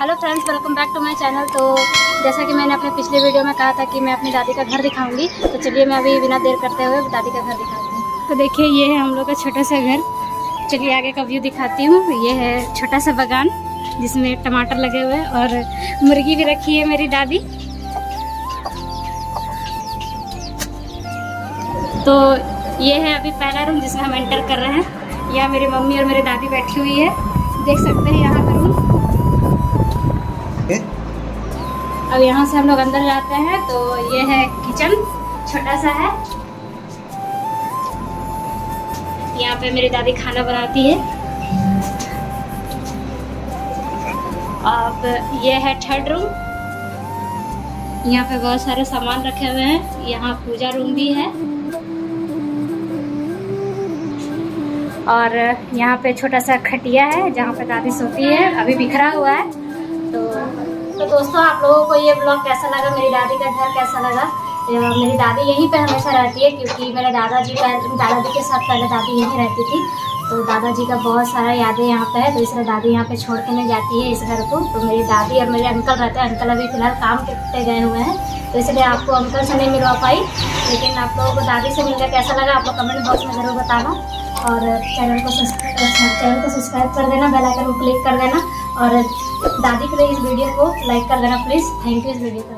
Hello friends welcome back to my channel तो जैसा कि मैंने अपने पिछले वीडियो में कहा था कि मैं अपनी दादी का घर दिखाऊँगी तो चलिए मैं अभी बिना देर करते हुए दादी का घर दिखाती हूँ। तो देखिए, ये है हम लोग का छोटा सा घर। चलिए आगे का व्यू दिखाती हूँ। ये है छोटा सा बागान, जिसमें टमाटर लगे हुए और मुर्गी भी रखी है मेरी दादी। तो ये है अभी पहला रूम जिसमें हम एंटर कर रहे हैं। यहाँ मेरी मम्मी और मेरी दादी बैठी हुई है। देख सकते हैं यहाँ का रूम अब यहाँ से हम लोग अंदर जाते हैं तो ये है किचन, छोटा सा है। यहाँ पे मेरी दादी खाना बनाती है। अब ये है थर्ड रूम यहाँ पे बहुत सारे सामान रखे हुए हैं। यहाँ पूजा रूम भी है। और यहाँ पे छोटा सा खटिया है, जहाँ पे दादी सोती है। अभी बिखरा हुआ है। दोस्तों, आप लोगों को ये ब्लॉग कैसा लगा? मेरी दादी का घर कैसा लगा? मेरी दादी यहीं पे हमेशा रहती है, क्योंकि मेरे दादाजी दादाजी के साथ पहले दादी यहीं रहती थी। तो दादाजी का बहुत सारा यादें यहाँ पे है तो इसलिए दादी यहाँ पे छोड़ के नहीं जाती है इस घर को। तो मेरी दादी और मेरे अंकल रहते हैं, अंकल अभी फ़िलहाल काम के गए हुए हैं तो इसलिए आपको अंकल से नहीं मिलवा पाई। लेकिन आप लोगों को दादी से मिलकर कैसा लगा, आप लोग कमेंट बॉक्स में ज़रूर बताना। और चैनल को चैनल को सब्सक्राइब कर देना, बेल आइकन को क्लिक कर देना और दादी के लिए इस वीडियो को लाइक कर देना, प्लीज़। थैंक यू इस वीडियो को।